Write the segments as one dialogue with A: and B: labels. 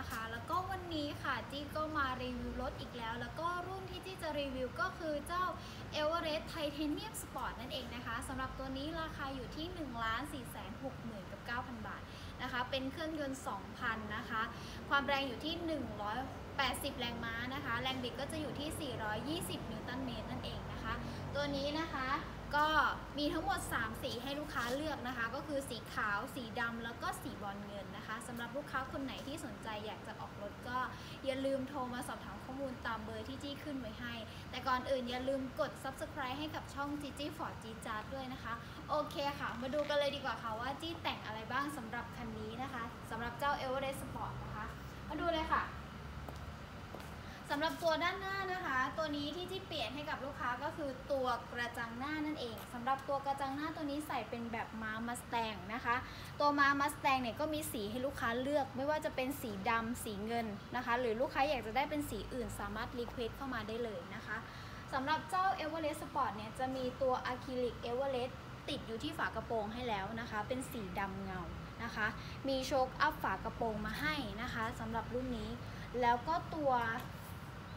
A: ะคะ แล้วก็วันนี้ค่ะจีก็มารีวิวรถอีกแล้ว แล้วก็รุ่นที่จี้จะรีวิวก็คือเจ้า e v e r e s t Titanium Sport นั่นเองนะคะสำหรับตัวนี้ราคาอยู่ที่ 1 4 6 0 0 0กับ9,000 บาทนะคะ เป็นเครื่องยนต์ 2,000 นะคะ ความแรงอยู่ที่ 180 แรงม้านะคะ แรงบิดก็จะอยู่ที่ 420 นิวตันเมตรนั่นเองนะคะ ตัวนี้นะคะก็มีทั้งหมด 3 สีให้ลูกค้าเลือกนะคะ ก็คือสีขาว สีดำแล้วก็สีบอลเงิน สำหรับลูกค้าคนไหนที่สนใจอยากจะออกรถก็อย่าลืมโทรมาสอบถามข้อมูลตามเบอร์ที่จี้ขึ้นไว้ให้ แต่ก่อนอื่นอย่าลืมกด subscribe ให้กับช่องจีจี้ฟอร์ดจีจาร์ด้วยนะคะ โอเคค่ะ มาดูกันเลยดีกว่าค่ะว่าจี้แต่งอะไรบ้างสำหรับคันนี้นะคะสำหรับเจ้า e v e r e s t Sport นะคะ มาดูเลยค่ะ สำหรับตัวด้านหน้านะคะ ตัวนี้ที่ที่เปลี่ยนให้กับลูกค้าก็คือตัวกระจังหน้านั่นเองสำหรับตัวกระจังหน้าตัวนี้ใส่เป็นแบบม้ามาสแตงนะคะ ตัวม้า Mustang เนี่ยก็มีสีให้ลูกค้าเลือก ไม่ว่าจะเป็นสีดำสีเงินนะคะ หรือลูกค้าอยากจะได้เป็นสีอื่นสามารถ request เข้ามาได้เลยนะคะสำหรับเจ้า e v e r e s t Sport เนี่ยจะมีตัวอะคริลิก e v e r e s t ติดอยู่ที่ฝากระโปรงให้แล้วนะคะ เป็นสีดำเงานะคะ มีโช้คอัพฝากระโปรงมาให้นะคะสำหรับรุ่นนี้ แล้วก็ตัว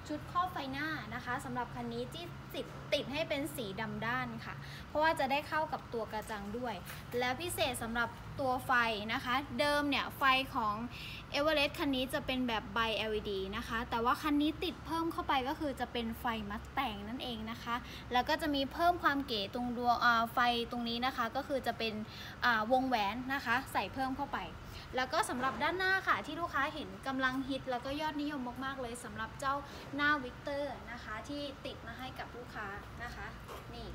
A: ชุดครอบไฟหน้านะคะสำหรับคันนี้ที่ติดติดให้เป็นสีดำด้านค่ะ เพราะว่าจะได้เข้ากับตัวกระจังด้วย แล้วพิเศษสำหรับตัวไฟนะคะ เดิมเนี่ยไฟของ e v e r e s t คันนี้จะเป็นแบบใบ LED นะคะ แต่ว่าคันนี้ติดเพิ่มเข้าไปก็คือจะเป็นไฟมัสแต่งนั่นเองนะคะ แล้วก็จะมีเพิ่มความเก๋ตรงดวงไฟตรงนี้นะคะ ก็คือจะเป็นวงแหวนนะคะ ใส่เพิ่มเข้าไป แล้วก็สำหรับด้านหน้าค่ะที่ลูกค้าเห็นกำลังฮิตแล้วก็ยอดนิยมมากๆ เลยสำหรับเจ้าหน้า Victor นะคะที่ติดมาให้กับลูกค้านะคะ นี่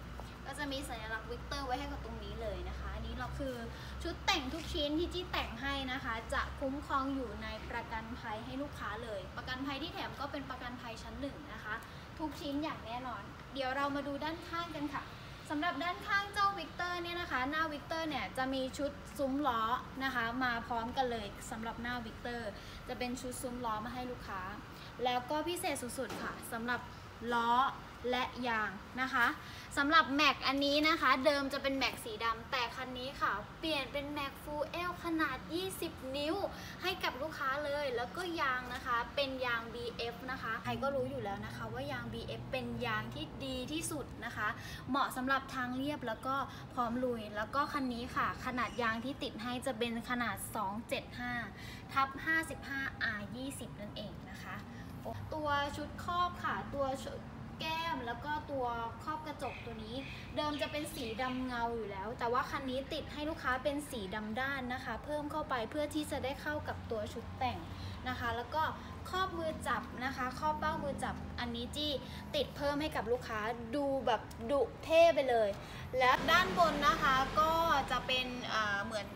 A: ก็จะมีสัญลักษณ์ Victor ไว้ให้กับตรงนี้เลยนะคะ อันนี้เราคือชุดแต่งทุกชิ้นที่จี้แต่งให้นะคะ จะคุ้มครองอยู่ในประกันภัยให้ลูกค้าเลย ประกันภัยที่แถมก็เป็นประกันภัยชั้นหนึ่งนะคะ ทุกชิ้นอย่างแน่นอน เดี๋ยวเรามาดูด้านข้างกันค่ะ สำหรับด้านข้างเจ้า Victor เนี่ยนะคะ หน้า Victor เนี่ยจะมีชุดซุ้มล้อนะคะ มาพร้อมกันเลยสำหรับหน้า Victorจะเป็นชุดซุ้มล้อมาให้ลูกค้า แล้วก็พิเศษสุดๆค่ะสำหรับ ล้อและยางนะคะสำหรับแม็กอันนี้นะคะ เดิมจะเป็นแม็กสีดำแต่คันนี้ค่ะ เปลี่ยนเป็นแม็กฟูลเอลขนาด 20 นิ้ว ให้กับลูกค้าเลยแล้วก็ยางนะคะ เป็นยาง BF นะคะใครก็รู้อยู่แล้วนะคะ ว่ายาง BF เป็นยางที่ดีที่สุดนะคะ เหมาะสำหรับทางเรียบแล้วก็พร้อมลุย แล้วก็คันนี้ค่ะ ขนาดยางที่ติดให้จะเป็นขนาด 275ทับ55 R 20 นั่นเอง ตัวชุดครอบค่ะ ตัวชุดแก้มแล้วก็ตัวครอบกระจกตัวนี้ เดิมจะเป็นสีดำเงาอยู่แล้ว แต่ว่าคันนี้ติดให้ลูกค้าเป็นสีดำด้านนะคะ เพิ่มเข้าไปเพื่อที่จะได้เข้ากับตัวชุดแต่งนะคะ แล้วก็ครอบมือจับนะคะ ครอบเบ้ามือจับอันนี้จี้ติดเพิ่มให้กับลูกค้าดูแบบดุเท่ไปเลย และด้านบนนะคะก็จะเป็นเหมือน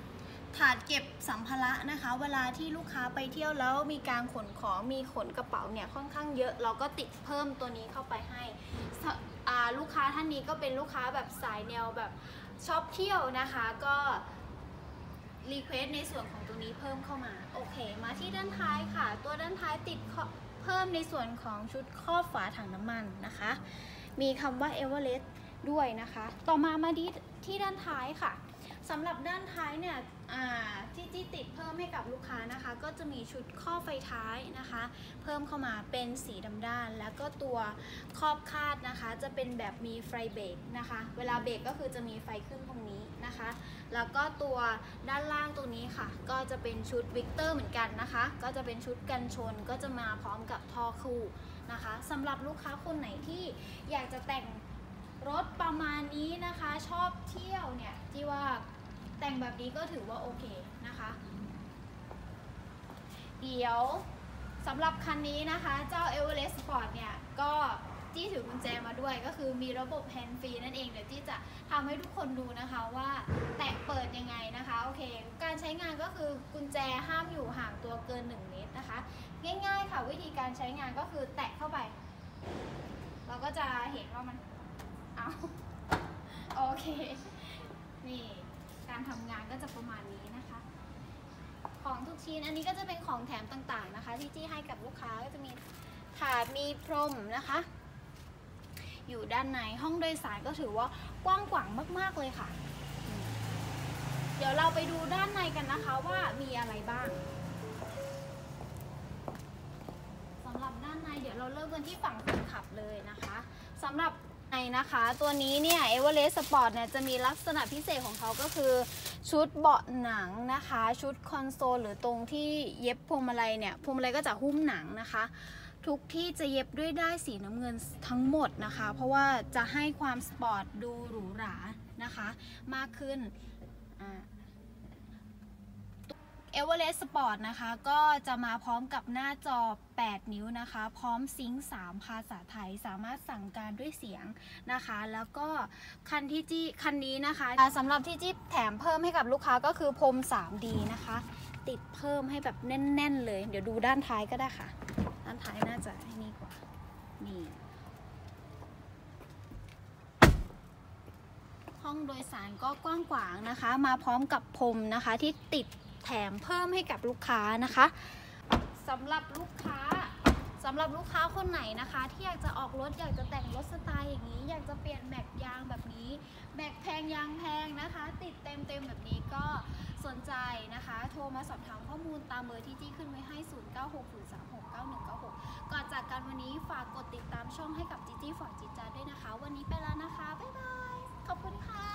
A: ถาดเก็บสัมภาระนะคะ เวลาที่ลูกค้าไปเที่ยวแล้วมีการขนของมีขนกระเป๋าเนี่ยค่อนข้างเยอะ เราก็ติดเพิ่มตัวนี้เข้าไปให้ลูกค้าท่านนี้ก็เป็นลูกค้าแบบสายแนวแบบชอบเที่ยวนะคะก็ request ในส่วนของตัวนี้เพิ่มเข้ามา โอเค มาที่ด้านท้ายค่ะ ตัวด้านท้ายติดเพิ่มในส่วนของชุดครอบฝาถังน้ำมันนะคะ มีคำว่าเอเวอเรสต์ด้วยนะคะ ต่อมามาที่ที่ด้านท้ายค่ะ สำหรับด้านท้ายเนี่ยที่จี้ติดเพิ่มให้กับลูกค้านะคะ ก็จะมีชุดครอบไฟท้ายนะคะ เพิ่มเข้ามาเป็นสีดำด้าน แล้วก็ตัวครอบคาดนะคะ จะเป็นแบบมีไฟเบรกนะคะ เวลาเบรกก็คือจะมีไฟขึ้นตรงนี้นะคะ แล้วก็ตัวด้านล่างตรงนี้ค่ะ ก็จะเป็นชุด Victor เหมือนกันนะคะ ก็จะเป็นชุดกันชนก็จะมาพร้อมกับท่อคู่นะคะสำหรับลูกค้าคนไหนที่อยากจะแต่งรถประมาณนี้นะคะ ชอบเที่ยว แต่งแบบนี้ก็ถือว่าโอเคนะคะ เดี๋ยวสำหรับคันนี้นะคะ เจ้า e v e r e s t Sport เนี่ยก็จี้ถือกุญแจมาด้วยก็คือมีระบบแฮนด์ฟรีนั่นเองเดี๋ยวจี้จะทำให้ทุกคนดูนะคะว่าแตะเปิดยังไงนะคะโอเค การใช้งานก็คือกุญแจห้ามอยู่ห่างตัวเกิน 1 เมตรนะคะ ง่ายๆค่ะวิธีการใช้งานก็คือแตะเข้าไป เราก็จะเห็นว่ามันเอาโอเค นี่ การทำงานก็จะประมาณนี้นะคะ ของทุกชิ้นอันนี้ก็จะเป็นของแถมต่างๆนะคะ ที่จี้ให้กับลูกค้าก็จะมีถาดมีพรมนะคะ อยู่ด้านในห้องโดยสารก็ถือว่ากว้างขวางมาก ๆเลยค่ะ เดี๋ยวเราไปดูด้านในกันนะคะว่ามีอะไรบ้างสำหรับด้านในเดี๋ยวเราเริ่มกันที่ฝั่งคนขับเลยนะคะสำหรับ ในนะคะ ตัวนี้เนี่ย Everest Sport เนี่ยจะมีลักษณะพิเศษของเขาก็คือ ชุดเบาะหนังนะคะ ชุดคอนโซลหรือตรงที่เย็บพวงมาลัยเนี่ยพวงมาลัยก็จะหุ้มหนังนะคะ ทุกที่จะเย็บด้วยด้ายสีน้ำเงินทั้งหมดนะคะ เพราะว่าจะให้ความสปอร์ตดูหรูหรานะคะ มากขึ้นอ่า Everest Sport นะคะ ก็จะมาพร้อมกับหน้าจอ 8 นิ้วนะคะ พร้อม SYNC 3ภาษาไทย สามารถสั่งการด้วยเสียงนะคะ แล้วก็คันที่จี้คันนี้นะคะสำหรับที่จี้แถมเพิ่มให้กับลูกค้าก็คือพรม 3D นะคะ ติดเพิ่มให้แบบแน่น ๆ เลย เดี๋ยวดูด้านท้ายก็ได้ค่ะ ด้านท้ายน่าจะให้นี่กว่า นี่ห้องโดยสารก็กว้างขวางนะคะ มาพร้อมกับพรมนะคะที่ติด แถมเพิ่มให้กับลูกค้านะคะสำหรับลูกค้าสำหรับลูกค้าคนไหนนะคะ ที่อยากจะออกรถอยากจะแต่งรถสไตล์อย่างนี้ อยากจะเปลี่ยนแม็กยางแบบนี้แม็กแพงยางแพงนะคะ ติดเต็มเต็มแบบนี้ก็สนใจนะคะ โทรมาสอบถามข้อมูลตามเบอร์ที่จี้ขึ้นไว้ให้ 0960369196 ก่อนจากกันวันนี้ฝากกดติดตามช่องให้กับจีจี้ฝอยจีจาด้วยนะคะ วันนี้ไปแล้วนะคะ บ๊ายบาย ขอบคุณค่ะ